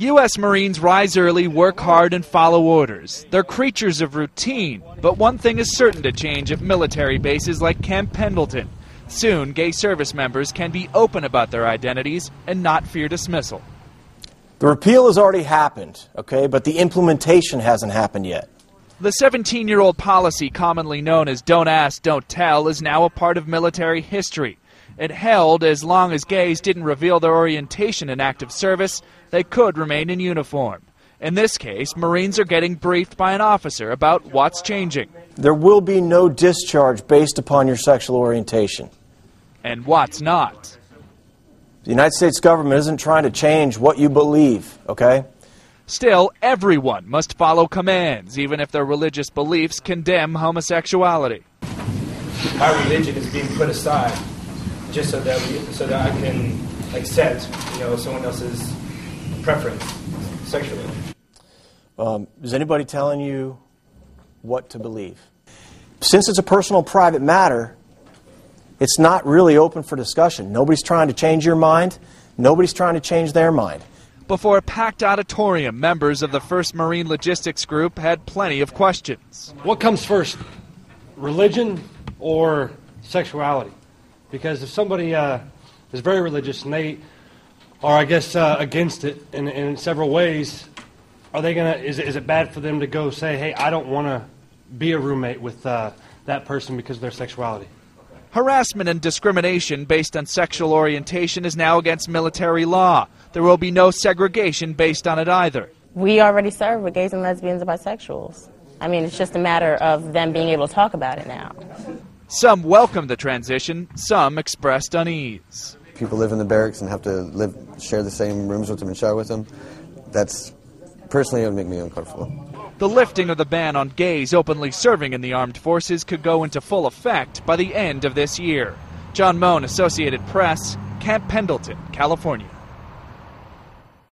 U.S. Marines rise early, work hard, and follow orders. They're creatures of routine, but one thing is certain to change at military bases like Camp Pendleton. Soon, gay service members can be open about their identities and not fear dismissal. The repeal has already happened, okay, but the implementation hasn't happened yet. The 17 year old policy, commonly known as Don't Ask, Don't Tell, is now a part of military history. It held as long as gays didn't reveal their orientation in active service, they could remain in uniform. In this case, Marines are getting briefed by an officer about what's changing. There will be no discharge based upon your sexual orientation. And what's not. The United States government isn't trying to change what you believe, okay? Still, everyone must follow commands, even if their religious beliefs condemn homosexuality. My religion is being put aside just so that we, so that I can accept, you know, someone else's preference sexually. Um, is anybody telling you what to believe? Since it's a personal, private matter, it's not really open for discussion. Nobody's trying to change your mind. Nobody's trying to change their mind. Before a packed auditorium, members of the 1st Marine Logistics Group had plenty of questions. What comes first, religion or sexuality? Because if somebody uh, is very religious and they are, I guess, uh, against it in, in several ways, are they gonna? Is it, is it bad for them to go say, "Hey, I don't want to be a roommate with uh, that person because of their sexuality"? Harassment and discrimination based on sexual orientation is now against military law. There will be no segregation based on it either. We already serve with gays and lesbians and bisexuals. I mean, it's just a matter of them being able to talk about it now. Some welcomed the transition, some expressed unease. People live in the barracks and have to live, share the same rooms with them and shower with them. That's personally it would make me uncomfortable. The lifting of the ban on gays openly serving in the armed forces could go into full effect by the end of this year. John Mone, Associated Press, Camp Pendleton, California.